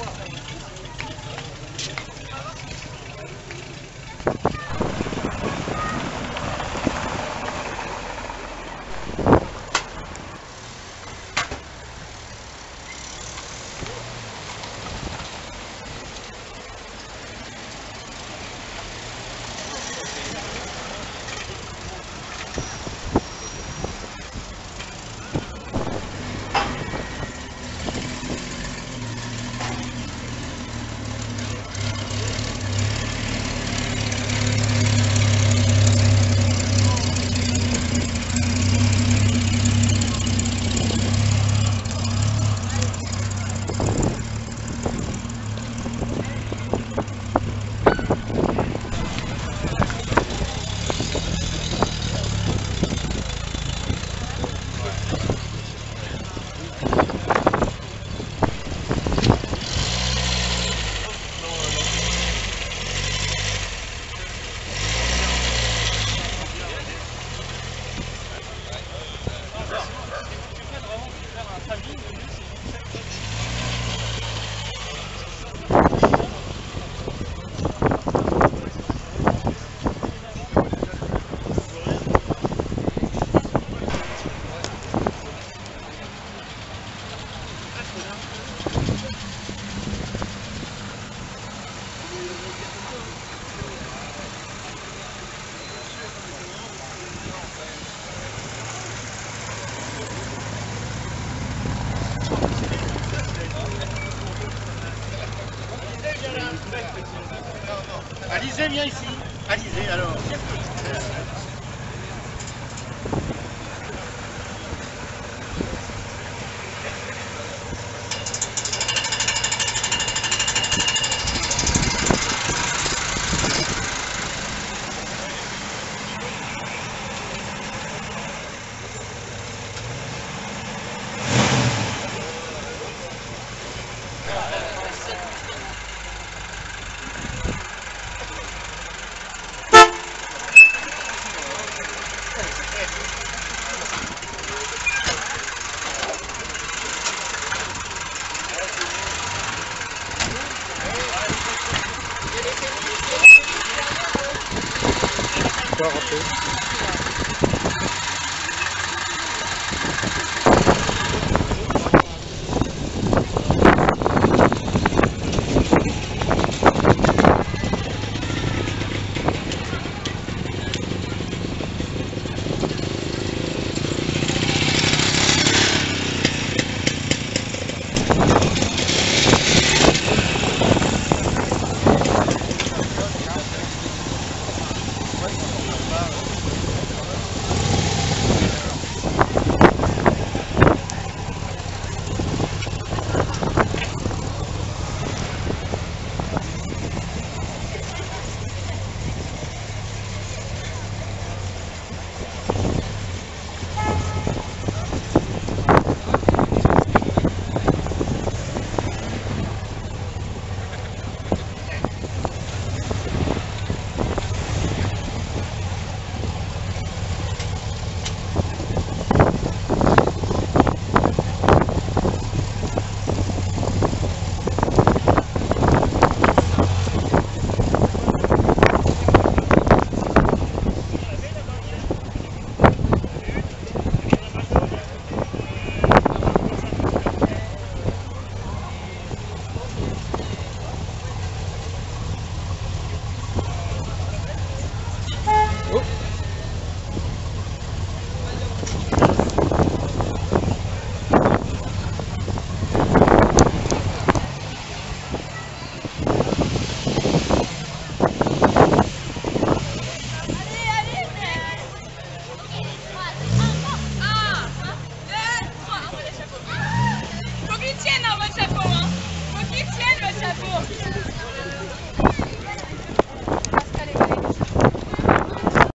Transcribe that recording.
Alizé, viens ici. Alizé, alors. Encore un peu.